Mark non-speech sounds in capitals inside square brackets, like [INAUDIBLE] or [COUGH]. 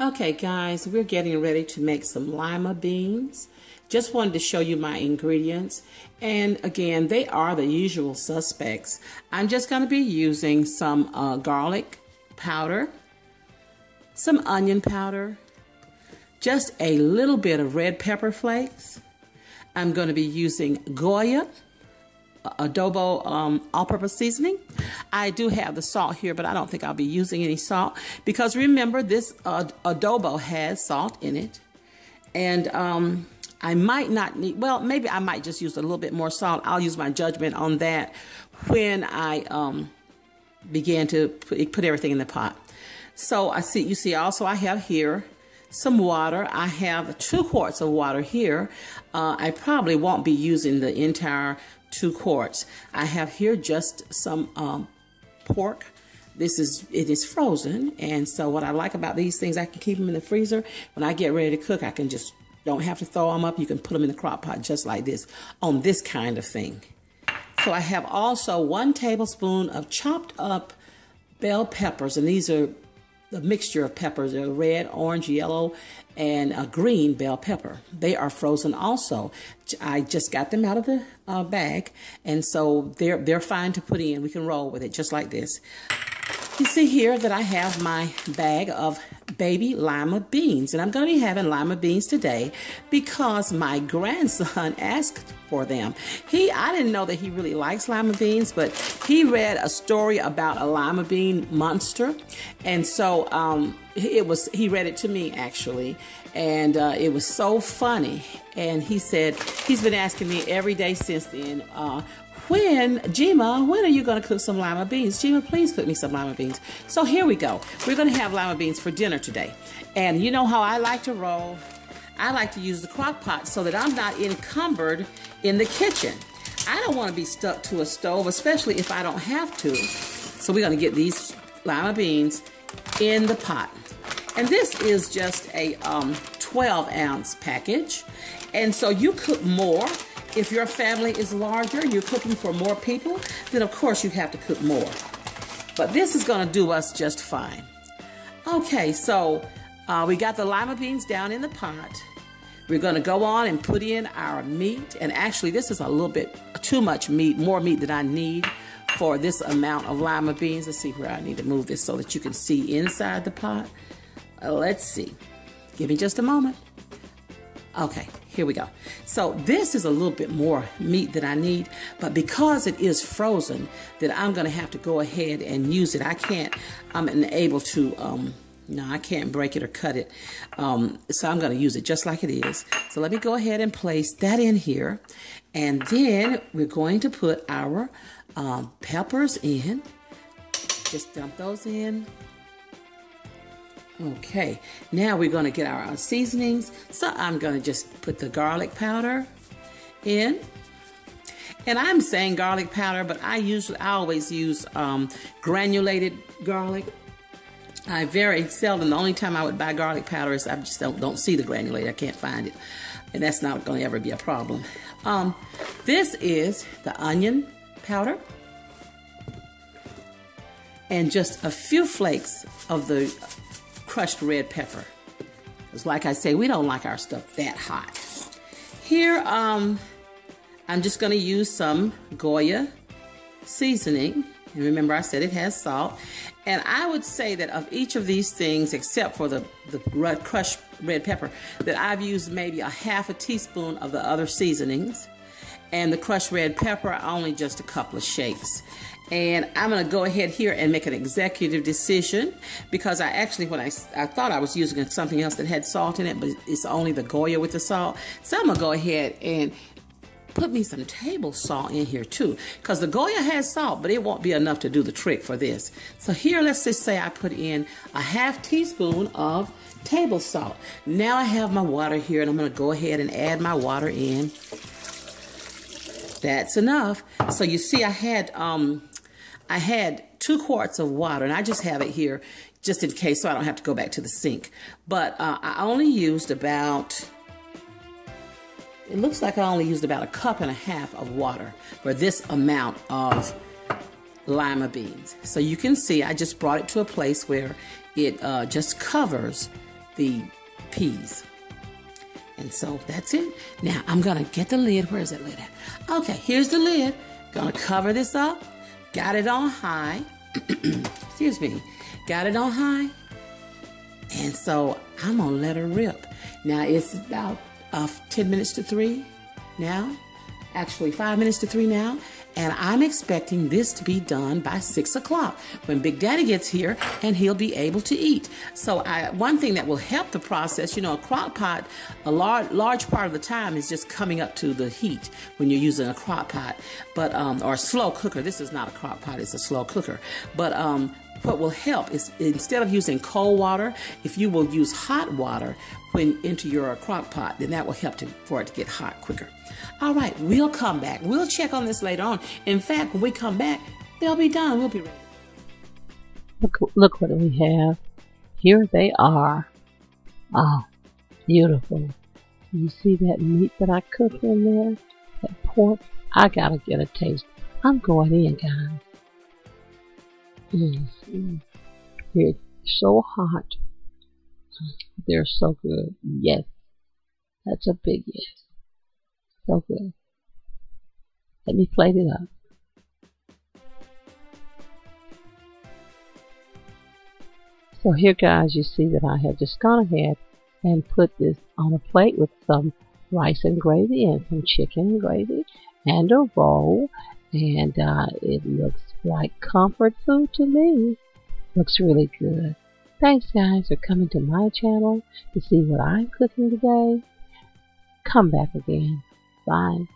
Okay guys, we're getting ready to make some lima beans. Just wanted to show you my ingredients. And again, they are the usual suspects. I'm just going to be using some uh, garlic powder, some onion powder, just a little bit of red pepper flakes. I'm going to be using Goya adobo um, all-purpose seasoning. I do have the salt here, but I don't think I'll be using any salt because remember this uh, adobo has salt in it. And um, I might not need, well, maybe I might just use a little bit more salt. I'll use my judgment on that when I um, begin to put, put everything in the pot. So I see, you see also I have here some water. I have two quarts of water here. Uh, I probably won't be using the entire two quarts. I have here just some um, pork. This is, it is frozen. And so what I like about these things, I can keep them in the freezer. When I get ready to cook, I can just, don't have to throw them up. You can put them in the crock pot just like this on this kind of thing. So I have also one tablespoon of chopped up bell peppers. And these are the mixture of peppers, a red, orange, yellow, and a green bell pepper. They are frozen also. I just got them out of the uh, bag, and so they're they're fine to put in. We can roll with it just like this. You see here that I have my bag of baby lima beans, and I'm going to be having lima beans today because my grandson [LAUGHS] asked for them. He, I didn't know that he really likes lima beans, but he read a story about a lima bean monster, and so um, it was. He read it to me actually, and uh, it was so funny. And he said he's been asking me every day since then. Uh, when, Jima, when are you going to cook some lima beans? Jima, please cook me some lima beans. So here we go. We're going to have lima beans for dinner today. And you know how I like to roll? I like to use the crock pot so that I'm not encumbered in the kitchen. I don't want to be stuck to a stove, especially if I don't have to. So we're going to get these lima beans in the pot. And this is just a um, 12 ounce package. And so you cook more if your family is larger, you're cooking for more people, then of course you have to cook more. But this is going to do us just fine. Okay, so uh, we got the lima beans down in the pot. We're going to go on and put in our meat. And actually, this is a little bit too much meat, more meat than I need for this amount of lima beans. Let's see where I need to move this so that you can see inside the pot. Uh, let's see. Give me just a moment. Okay, here we go. So this is a little bit more meat that I need, but because it is frozen, that I'm going to have to go ahead and use it. I can't, I'm unable to, um, no, I can't break it or cut it. Um, so I'm going to use it just like it is. So let me go ahead and place that in here. And then we're going to put our um, peppers in. Just dump those in. Okay, now we're going to get our, seasonings. So I'm going to just put the garlic powder in. And I'm saying garlic powder, but I usually, I always use um, granulated garlic. I very seldom, the only time I would buy garlic powder is I just don't, don't see the granulated. I can't find it. And that's not going to ever be a problem. Um, this is the onion powder. And just a few flakes of the crushed red pepper. Because like I say, we don't like our stuff that hot. Here, um, I'm just going to use some Goya seasoning. And remember, I said it has salt. And I would say that of each of these things, except for the, the crushed red pepper, that I've used maybe a half a teaspoon of the other seasonings. And the crushed red pepper, only just a couple of shakes. And I'm going to go ahead here and make an executive decision because I actually, when I, I thought I was using something else that had salt in it, but it's only the Goya with the salt. So I'm going to go ahead and put me some table salt in here too because the Goya has salt, but it won't be enough to do the trick for this. So here, let's just say I put in a half teaspoon of table salt. Now I have my water here and I'm going to go ahead and add my water in. That's enough. So you see I had um, I had two quarts of water, and I just have it here just in case so I don't have to go back to the sink. But uh, I only used about, it looks like I only used about a cup and a half of water for this amount of lima beans. So you can see I just brought it to a place where it uh, just covers the peas. And so that's it. Now I'm gonna get the lid. Where is that lid at? Okay, here's the lid. Gonna cover this up. Got it on high. [CLEARS THROAT] Excuse me. Got it on high. And so I'm gonna let her rip. Now it's about uh, 10 minutes to 3 now. Actually, 5 minutes to 3 now. And I'm expecting this to be done by 6 o'clock when Big Daddy gets here and he'll be able to eat. So, I, one thing that will help the process, you know, a crock pot, a large, large part of the time is just coming up to the heat when you're using a crock pot, but, um, or a slow cooker. This is not a crock pot, it's a slow cooker. But, um, what will help is instead of using cold water, if you will use hot water when into your crock pot, then that will help to, for it to get hot quicker. All right, we'll come back. We'll check on this later on. In fact, when we come back, they'll be done. We'll be ready. Look, look what we have. Here they are. Ah, beautiful. You see that meat that I cooked in there? That pork? I gotta get a taste. I'm going in, guys. Mm, They're so hot. They're so good. Yes. That's a big yes. So good. Let me plate it up. So here guys, you see that I have just gone ahead and put this on a plate with some rice and gravy and some chicken gravy and a roll and uh, it looks like comfort food to me. Looks really good. Thanks guys for coming to my channel to see what I'm cooking today. Come back again. Bye.